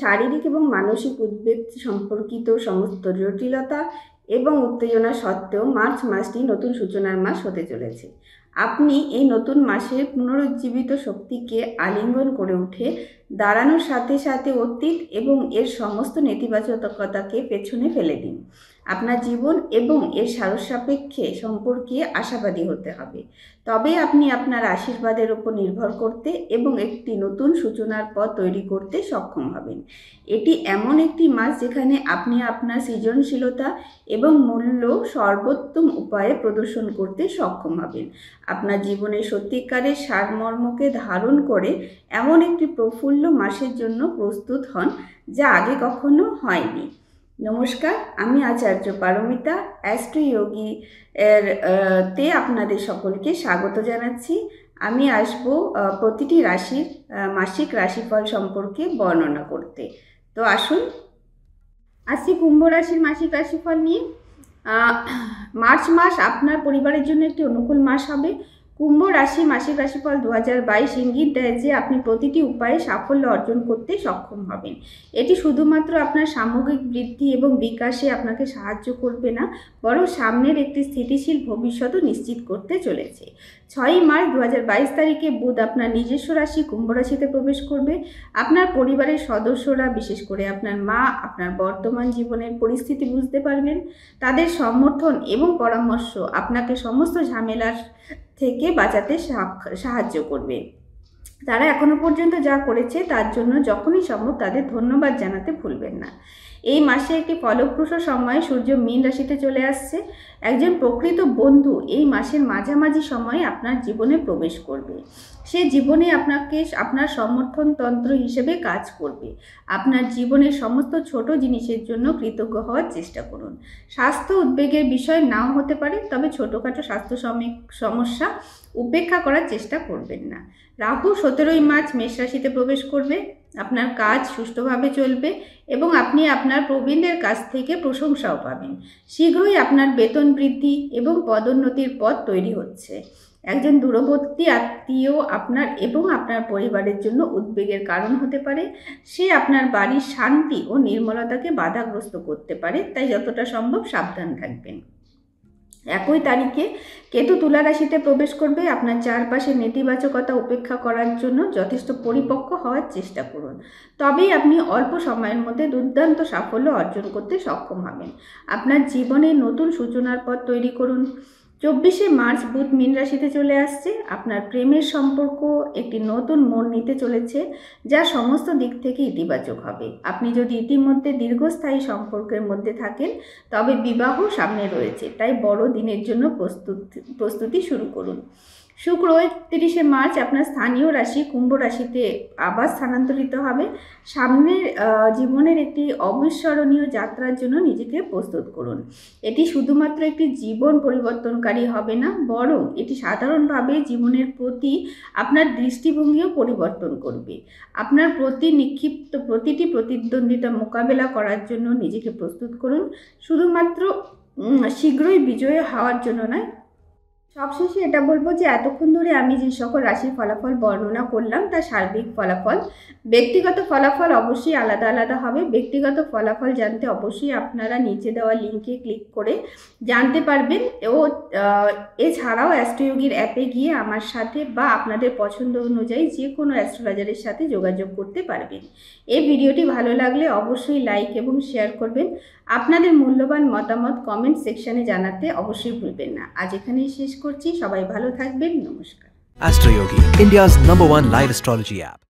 শারীরিক এবং মানসিক উদ্বেগ সম্পর্কিত সমস্ত জটিলতা এবং উত্তেজনা সত্ত্বেও মার্চ মাসটি নতুন সূচনার মাস হতে চলেছে। আপনি এই নতুন মাসের পুনরুজ্জীবিত শক্তিকে আলিঙ্গন করে উঠে দাঁড়ানোর সাথে সাথে অতীত এবং এর সমস্ত নেতিবাচকতাকে পেছনে ফেলে দিন। আপনার জীবন এবং এর সারসাপেক্ষে সম্পর্কে আশাবাদী হতে হবে। তবে আপনি আপনার আশীর্বাদের উপর নির্ভর করতে এবং একটি নতুন সূচনার পথ তৈরি করতে সক্ষম হবেন। এটি এমন একটি মাস যেখানে আপনি আপনার সৃজনশীলতা এবং মূল্য সর্বোত্তম উপায়ে প্রদর্শন করতে সক্ষম হবেন। আপনার জীবনের সত্যিকারের সারমর্মকে ধারণ করে এমন একটি প্রফুল্ল মাসের জন্য প্রস্তুত হন যা আগে কখনো হয়নি। নমস্কার, আমি আচার্য পারমিতা অ্যাস্ট্রো যোগী এর তে আপনাদের সকলকে স্বাগত জানাচ্ছি। আমি আসব প্রতিটি রাশির মাসিক রাশিফল সম্পর্কে বর্ণনা করতে। তো আসুন আসছি কুম্ভ রাশির মাসিক রাশিফল নিয়ে মার্চ মাস আপনার পরিবারের জন্য একটি অনুকূল মাস হবে। কুম্ভ রাশি মাসিক রাশিফল দু হাজার বাইশ ইঙ্গিত দেয় যে আপনি প্রতিটি উপায়ে সাফল্য অর্জন করতে সক্ষম হবেন। এটি শুধুমাত্র আপনার সামগ্রিক বৃদ্ধি এবং বিকাশে আপনাকে সাহায্য করবে না, বরং সামনের একটি স্থিতিশীল ভবিষ্যতও নিশ্চিত করতে চলেছে। ছয়ই মার্চ দু হাজার বাইশ তারিখে বুধ আপনার নিজস্ব রাশি কুম্ভ রাশিতে প্রবেশ করবে। আপনার পরিবারের সদস্যরা, বিশেষ করে আপনার মা, আপনার বর্তমান জীবনের পরিস্থিতি বুঝতে পারবেন। তাদের সমর্থন এবং পরামর্শ, আপনাকে সমস্ত ঝামেলার থেকে বাঁচাতে সাহায্য করবে। তারা এখনও পর্যন্ত যা করেছে তার জন্য যখনই সম্ভব তাদের ধন্যবাদ জানাতে ভুলবেন না। এই মাসে একটি ফলপ্রসূ সময়ে সূর্য মীন রাশিতে চলে আসছে। একজন প্রকৃত বন্ধু এই মাসের মাঝামাঝি সময়ে আপনার জীবনে প্রবেশ করবে। সে জীবনে আপনাকে আপনার সমর্থন তন্ত্র হিসেবে কাজ করবে। আপনার জীবনের সমস্ত ছোট জিনিসের জন্য কৃতজ্ঞ হওয়ার চেষ্টা করুন। স্বাস্থ্য উদ্বেগের বিষয় নাও হতে পারে, তবে ছোটোখাটো স্বাস্থ্য সমস্যা উপেক্ষা করার চেষ্টা করবেন না। রাহু সতেরোই মার্চ মেষ রাশিতে প্রবেশ করবে, আপনার কাজ সুষ্ঠুভাবে চলবে এবং আপনি আপনার প্রবীণদের কাছ থেকে প্রশংসাও পাবেন। শীঘ্রই আপনার বেতন বৃদ্ধি এবং পদোন্নতির পথ তৈরি হচ্ছে। একজন দূরবর্তী আত্মীয় আপনার এবং আপনার পরিবারের জন্য উদ্বেগের কারণ হতে পারে। সে আপনার বাড়ির শান্তি ও নির্মলতাকে বাধাগ্রস্ত করতে পারে, তাই যতটা সম্ভব সাবধান থাকবেন। একই তারিখে কেতু তুলা রাশিতে প্রবেশ করবে। আপনার চারপাশে নেতিবাচকতা উপেক্ষা করার জন্য যথেষ্ট পরিপক্ক হওয়ার চেষ্টা করুন। তবেই আপনি অল্প সময়ের মধ্যে দুর্দান্ত সাফল্য অর্জন করতে সক্ষম হবেন। আপনার জীবনে নতুন সূচনার পথ তৈরি করুন। চব্বিশে মার্চ বুধ মীন রাশিতে চলে আসছে। আপনার প্রেমের সম্পর্ক একটি নতুন মোড় নিতে চলেছে, যা সমস্ত দিক থেকে ইতিবাচক হবে। আপনি যদি ইতিমধ্যে দীর্ঘস্থায়ী সম্পর্কের মধ্যে থাকেন, তবে বিবাহ সামনে রয়েছে। তাই বড় দিনের জন্য প্রস্তুত, প্রস্তুতি শুরু করুন। শুক্র একত্রিশে মার্চ আপনার স্থানীয় রাশি, কুম্ভ রাশিতে আবার স্থানান্তরিত হবে। সামনের জীবনের একটি অবিস্মরণীয় যাত্রার জন্য নিজেকে প্রস্তুত করুন। এটি শুধুমাত্র একটি জীবন পরিবর্তনকারী হবে না, বরং এটি সাধারণভাবে জীবনের প্রতি আপনার দৃষ্টিভঙ্গিও পরিবর্তন করবে। আপনার প্রতি নিক্ষিপ্ত, প্রতিটি প্রতিদ্বন্দ্বিতা মোকাবেলা করার জন্য নিজেকে প্রস্তুত করুন। শুধুমাত্র শীঘ্রই বিজয়ী হওয়ার জন্য নয় সবশেষে এটা বলব যে এতক্ষণ ধরে আমি যে সকল রাশির ফলাফল বর্ণনা করলাম, তার সার্বিক ফলাফল। ব্যক্তিগত ফলাফল অবশ্যই আলাদা আলাদা হবে। ব্যক্তিগত ফলাফল জানতে অবশ্যই আপনারা নিচে দেওয়া লিঙ্কে ক্লিক করে জানতে পারবেন। ও এছাড়াও অ্যাস্ট্রোয়োগির অ্যাপে গিয়ে আমার সাথে বা আপনাদের পছন্দ অনুযায়ী যে কোনো অ্যাস্ট্রোলজারের সাথে যোগাযোগ করতে পারবেন। এই ভিডিওটি ভালো লাগলে অবশ্যই লাইক এবং শেয়ার করবেন। আপনাদের মূল্যবান মতামত কমেন্ট সেকশানে জানাতে অবশ্যই ভুলবেন না। আজ এখানেই শেষ করছি সবাই ভালো থাকবেন নমস্কার Astro Yogi, India's number one live astrology app.